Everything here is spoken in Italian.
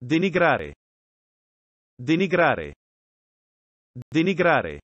Denigrare. Denigrare. Denigrare.